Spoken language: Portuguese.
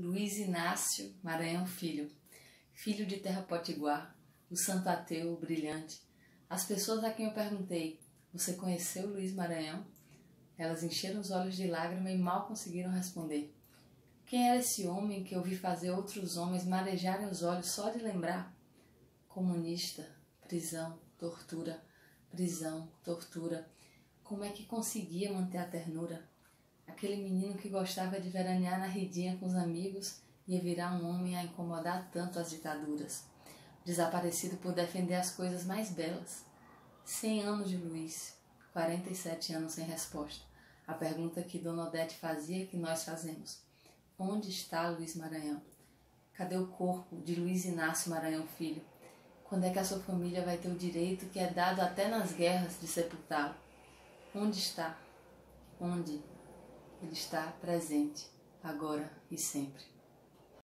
Luiz Inácio Maranhão Filho, filho de Terra Potiguar, o santo ateu brilhante. As pessoas a quem eu perguntei, você conheceu Luiz Maranhão? Elas encheram os olhos de lágrima e mal conseguiram responder. Quem era esse homem que eu vi fazer outros homens marejarem os olhos só de lembrar? Comunista, prisão, tortura, prisão, tortura. Como é que conseguia manter a ternura? Aquele menino que gostava de veranear na redinha com os amigos ia virar um homem a incomodar tanto as ditaduras. Desaparecido por defender as coisas mais belas. Cem anos de Luiz, 47 anos sem resposta. A pergunta que Dona Odete fazia que nós fazemos. Onde está Luiz Maranhão? Cadê o corpo de Luiz Inácio Maranhão Filho? Quando é que a sua família vai ter o direito que é dado até nas guerras de sepultá-lo? Onde está? Onde? Ele está presente, agora e sempre.